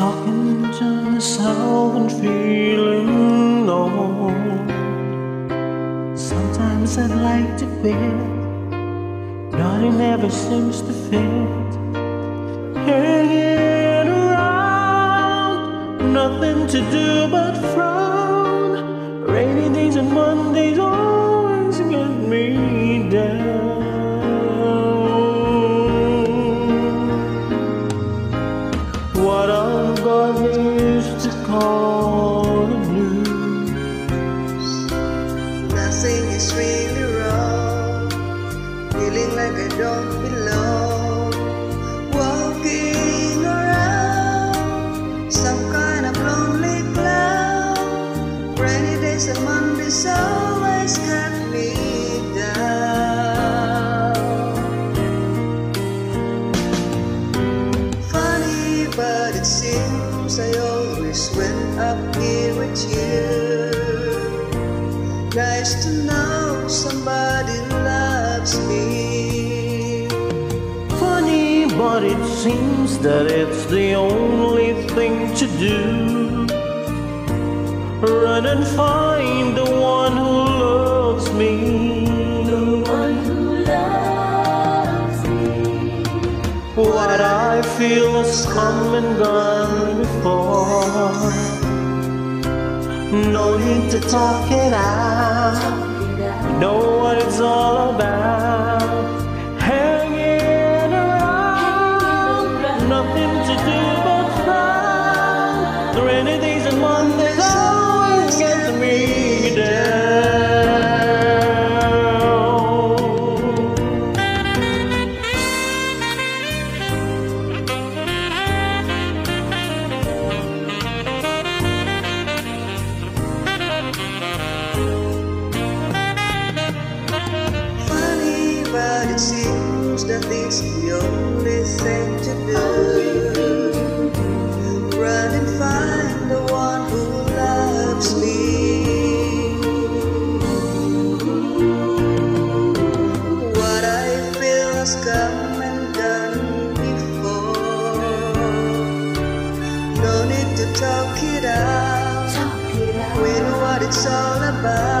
talking to myself and feeling low. Sometimes I'd like to but it never seems to fit. Hanging around, nothing to do but frown. The blues. Nothing is really wrong. Feeling like I don't it seems I always went up here with you. Nice to know somebody loves me. Funny, but it seems that it's the only thing to do. Run and I feel has come and gone before. No need to talk it out. You know what it's all about. Hanging around, nothing to do but fun. The rainy days it seems that it's the only thing to do. Run and find the one who loves me. What I feel has come and done before. No need to talk it out. Talk it out. We know what it's all about.